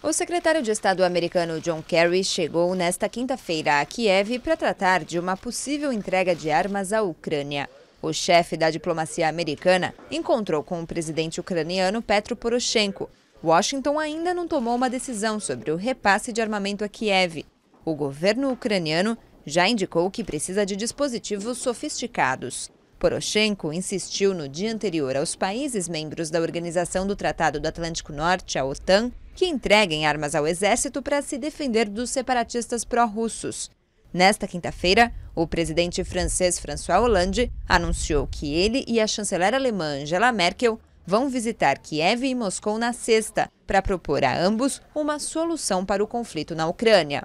O secretário de Estado americano John Kerry chegou nesta quinta-feira a Kiev para tratar de uma possível entrega de armas à Ucrânia. O chefe da diplomacia americana encontrou com o presidente ucraniano Petro Poroshenko. Washington ainda não tomou uma decisão sobre o repasse de armamento a Kiev. O governo ucraniano já indicou que precisa de dispositivos sofisticados. Poroshenko insistiu no dia anterior aos países membros da Organização do Tratado do Atlântico Norte, a OTAN, que entreguem armas ao exército para se defender dos separatistas pró-russos. Nesta quinta-feira, o presidente francês François Hollande anunciou que ele e a chanceler alemã Angela Merkel vão visitar Kiev e Moscou na sexta para propor a ambos uma solução para o conflito na Ucrânia.